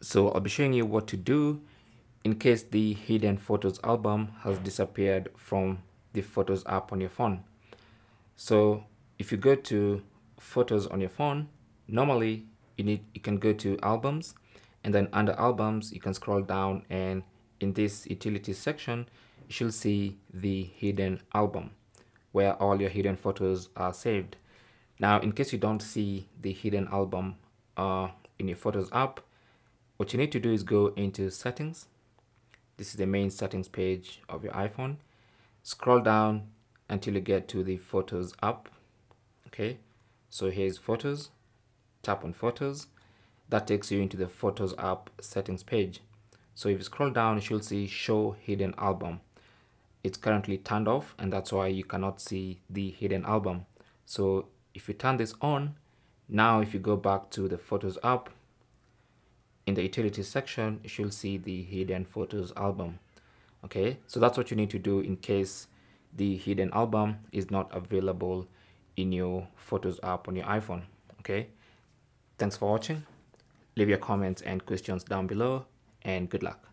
So I'll be showing you what to do in case the hidden photos album has disappeared from the photos app on your phone. So if you go to photos on your phone, normally you need you can go to albums and then under albums you can scroll down and in this utilities section you should see the hidden album where all your hidden photos are saved. Now in case you don't see the hidden album uh, in your photos app, what you need to do is go into settings. This is the main settings page of your iPhone. Scroll down until you get to the photos app. Okay, so here's photos. Tap on photos. That takes you into the photos app settings page. So if you scroll down, you should see show hidden album. It's currently turned off and that's why you cannot see the hidden album. So if you turn this on, now if you go back to the photos app, in the utilities section, you should see the hidden photos album. Okay, so that's what you need to do in case the hidden album is not available in your photos app on your iPhone. Okay, thanks for watching. Leave your comments and questions down below and good luck.